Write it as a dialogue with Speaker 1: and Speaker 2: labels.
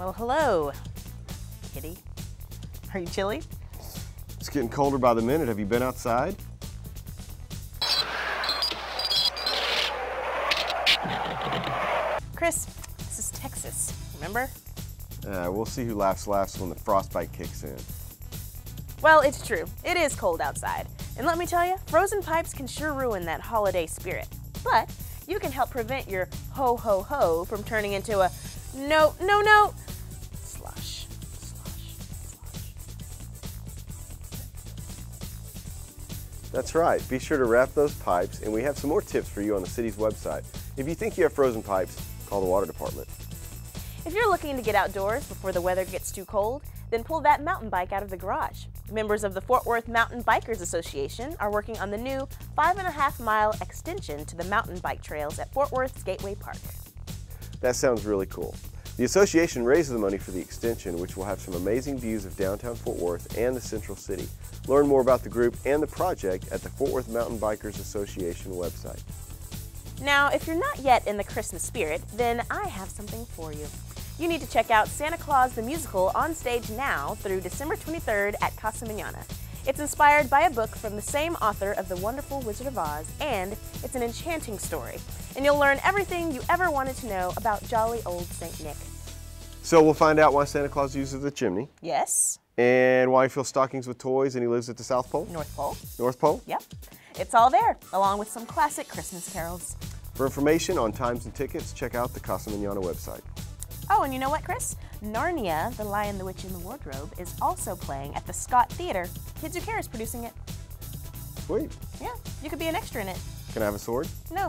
Speaker 1: Well, hello, kitty. Are you chilly?
Speaker 2: It's getting colder by the minute. Have you been outside?
Speaker 1: Chris, this is Texas, remember?
Speaker 2: Uh, we'll see who laughs last when the frostbite kicks in.
Speaker 1: Well, it's true. It is cold outside. And let me tell you, frozen pipes can sure ruin that holiday spirit. But you can help prevent your ho ho ho from turning into a no, no, no
Speaker 2: That's right. Be sure to wrap those pipes, and we have some more tips for you on the city's website. If you think you have frozen pipes, call the water department.
Speaker 1: If you're looking to get outdoors before the weather gets too cold, then pull that mountain bike out of the garage. Members of the Fort Worth Mountain Bikers Association are working on the new five and a half mile extension to the mountain bike trails at Fort Worth's Gateway Park.
Speaker 2: That sounds really cool. The association raises the money for the extension, which will have some amazing views of downtown Fort Worth and the central city. Learn more about the group and the project at the Fort Worth Mountain Bikers Association website.
Speaker 1: Now, if you're not yet in the Christmas spirit, then I have something for you. You need to check out Santa Claus the Musical on stage now through December 23rd at Casa Manana. It's inspired by a book from the same author of The Wonderful Wizard of Oz, and it's an enchanting story. And you'll learn everything you ever wanted to know about jolly old St. Nick.
Speaker 2: So we'll find out why Santa Claus uses the chimney
Speaker 1: Yes,
Speaker 2: and why he fills stockings with toys and he lives at the South Pole,
Speaker 1: North Pole.
Speaker 2: North Pole.
Speaker 1: Yep. It's all there, along with some classic Christmas carols.
Speaker 2: For information on times and tickets, check out the Casa Manana website.
Speaker 1: Oh, and you know what, Chris? Narnia, The Lion, the Witch, and the Wardrobe is also playing at the Scott Theater. Kids Who Care is producing it.
Speaker 2: Sweet.
Speaker 1: Yeah, you could be an extra in it.
Speaker 2: Can I have a sword?
Speaker 1: No,